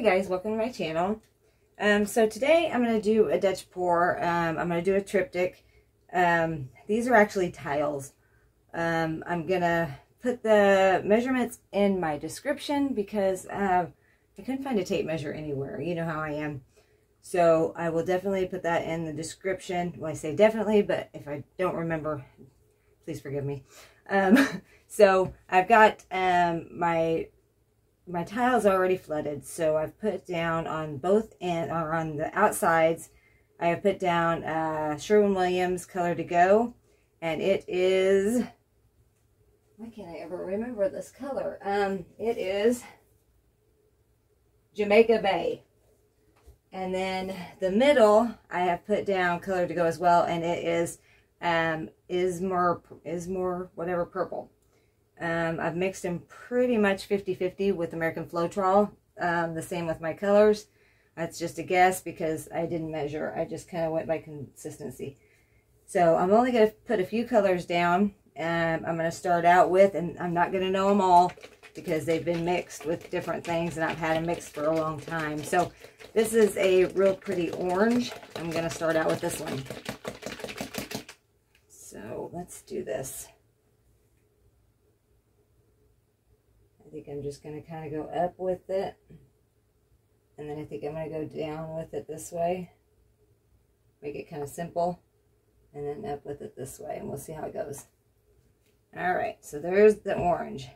Hi guys, welcome to my channel. Um, so today I'm going to do a Dutch pour. Um, I'm going to do a triptych. Um, these are actually tiles. Um, I'm going to put the measurements in my description because uh, I couldn't find a tape measure anywhere. You know how I am. So I will definitely put that in the description. Well, I say definitely, but if I don't remember, please forgive me. Um, so I've got um, my my tiles already flooded, so I've put down on both end or on the outsides. I have put down uh, Sherwin-Williams Color to Go, and it is. Why can't I ever remember this color? Um, it is Jamaica Bay. And then the middle, I have put down Color to Go as well, and it is um, is more is more whatever purple. Um, I've mixed them pretty much 50-50 with American Floetrol. Um, the same with my colors. That's just a guess because I didn't measure. I just kind of went by consistency. So I'm only going to put a few colors down. I'm going to start out with, and I'm not going to know them all because they've been mixed with different things and I've had them mixed for a long time. So this is a real pretty orange. I'm going to start out with this one. So let's do this. I think I'm just going to kind of go up with it. And then I think I'm going to go down with it this way. Make it kind of simple. And then up with it this way. And we'll see how it goes. Alright, so there's the orange.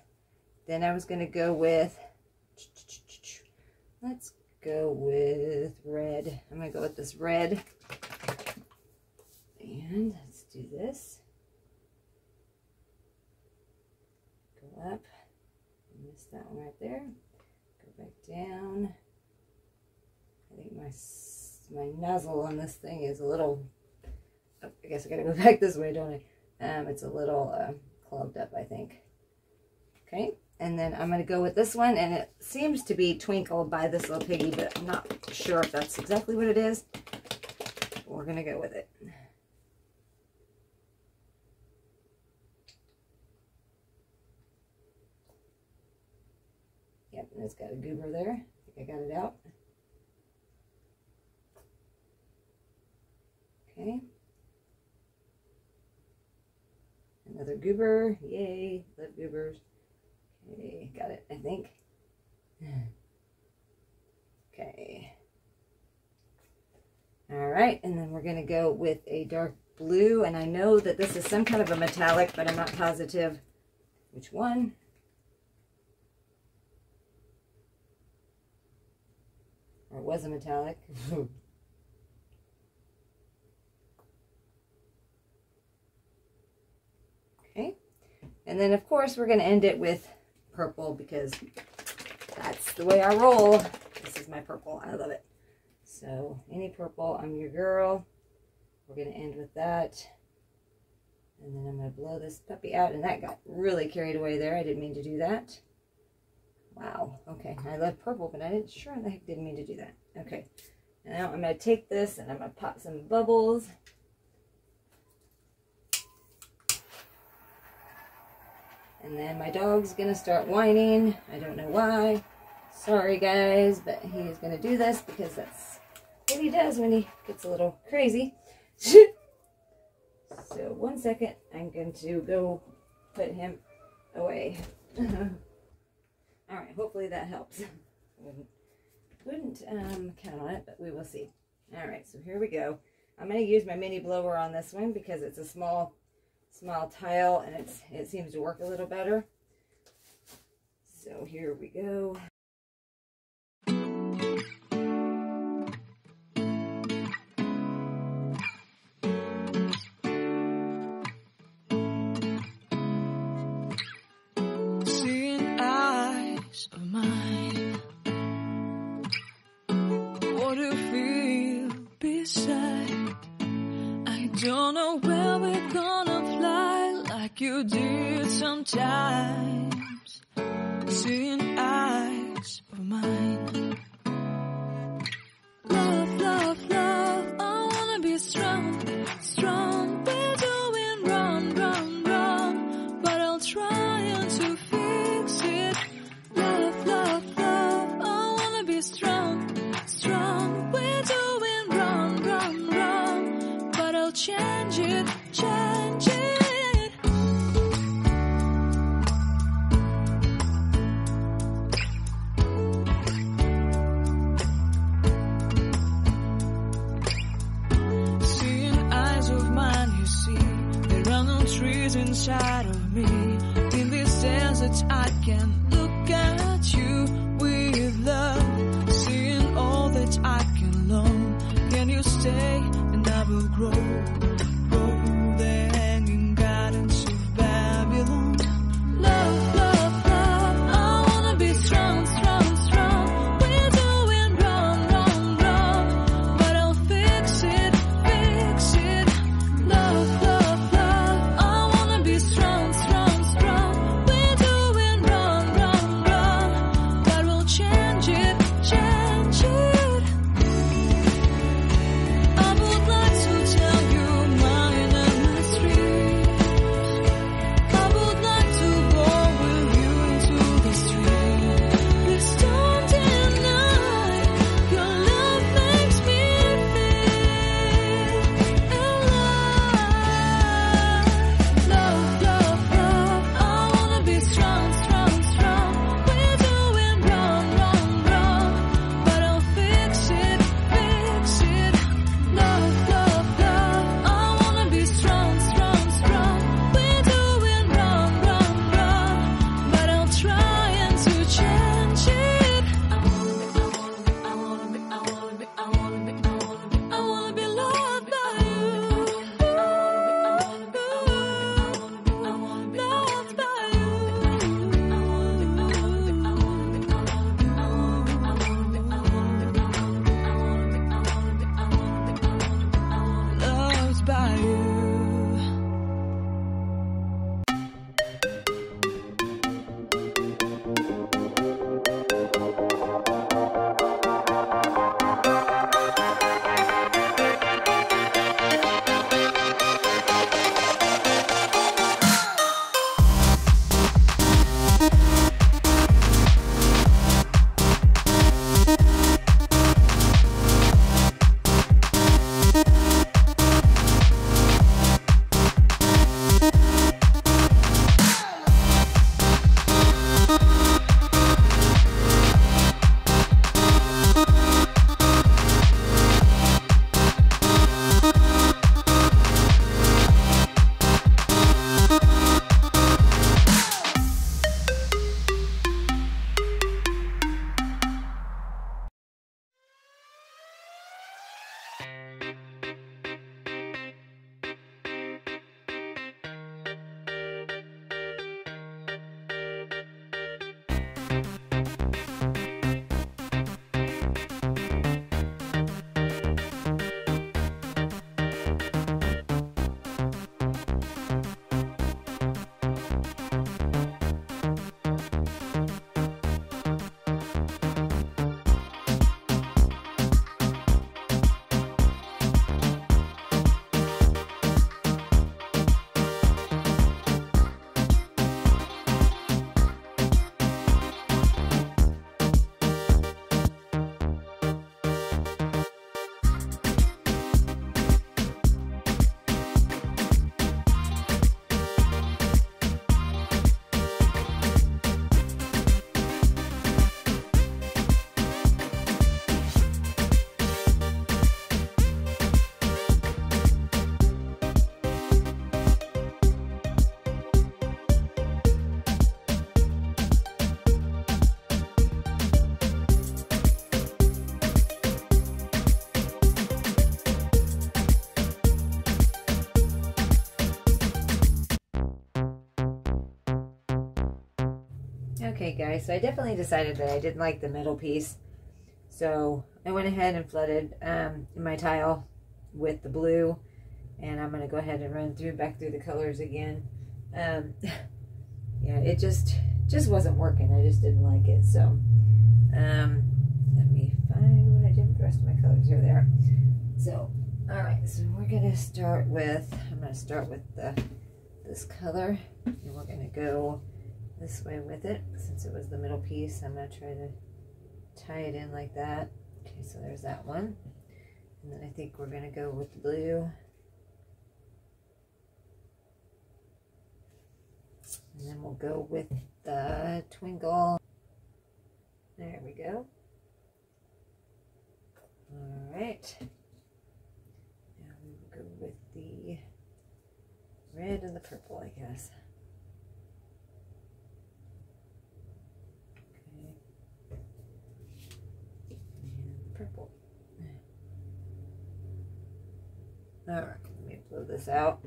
Then I was going to go with, let's go with red. I'm going to go with this red. And let's do this. Go up that one right there. Go back down. I think my my nozzle on this thing is a little, oh, I guess I gotta go back this way, don't I? Um, it's a little uh, clogged up, I think. Okay, and then I'm gonna go with this one, and it seems to be twinkled by this little piggy, but I'm not sure if that's exactly what it is. We're gonna go with it. And it's got a goober there. I think I got it out. Okay. Another goober. Yay. Love goobers. Okay. Got it, I think. Okay. All right. And then we're going to go with a dark blue. And I know that this is some kind of a metallic, but I'm not positive which one. Or it was a metallic. okay. And then, of course, we're going to end it with purple because that's the way I roll. This is my purple. I love it. So, any purple, I'm your girl. We're going to end with that. And then I'm going to blow this puppy out. And that got really carried away there. I didn't mean to do that. Wow. I love purple, but I didn't sure the heck didn't mean to do that. Okay. Now I'm going to take this and I'm going to pop some bubbles. And then my dog's going to start whining. I don't know why. Sorry, guys, but he's going to do this because that's what he does when he gets a little crazy. so one second, I'm going to go put him away. All right, hopefully that helps. wouldn't um, count on it, but we will see. All right, so here we go. I'm going to use my mini blower on this one because it's a small small tile and it's it seems to work a little better. So here we go. Like you did sometimes. Seeing Guys, so I definitely decided that I didn't like the middle piece. So I went ahead and flooded um, my tile with the blue. And I'm going to go ahead and run through back through the colors again. Um, yeah, it just just wasn't working. I just didn't like it. So um, let me find what I did with the rest of my colors. Here they are. So, all right. So we're going to start with, I'm going to start with the this color. And we're going to go this way with it since it was the middle piece I'm going to try to tie it in like that. Okay so there's that one. And then I think we're going to go with the blue. And then we'll go with the twinkle. There we go. All right now we will go with the red and the purple I guess purple. Alright, let me blow this out.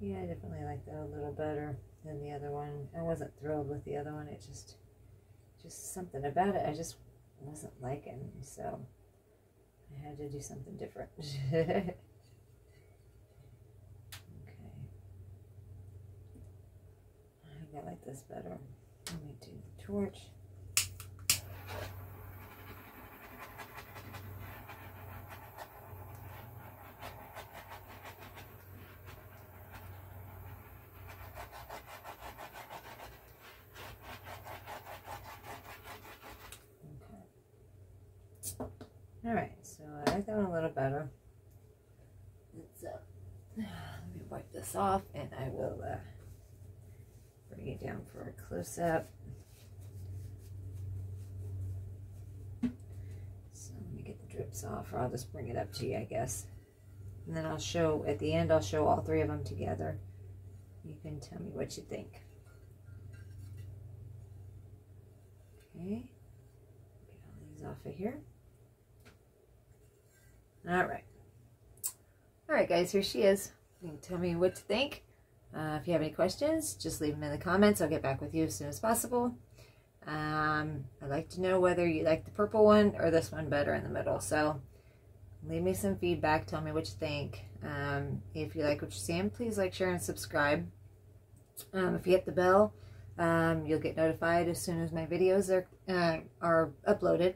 Yeah, I definitely like that a little better than the other one. I wasn't thrilled with the other one. It just, just something about it I just wasn't liking. So I had to do something different. okay. I think I like this better. Let me do the torch. All right, so I like that one a little better. Let's, uh, let me wipe this off and I will uh, bring it down for a close-up. So let me get the drips off, or I'll just bring it up to you, I guess. And then I'll show, at the end, I'll show all three of them together. You can tell me what you think. Okay, get all these off of here. All right. All right, guys, here she is. You can tell me what to think. Uh, if you have any questions, just leave them in the comments. I'll get back with you as soon as possible. Um, I'd like to know whether you like the purple one or this one better in the middle. So leave me some feedback. Tell me what you think. Um, if you like what you're seeing, please like, share, and subscribe. Um, if you hit the bell, um, you'll get notified as soon as my videos are, uh, are uploaded.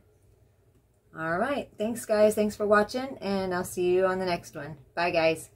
All right. Thanks, guys. Thanks for watching, and I'll see you on the next one. Bye, guys.